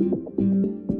うん。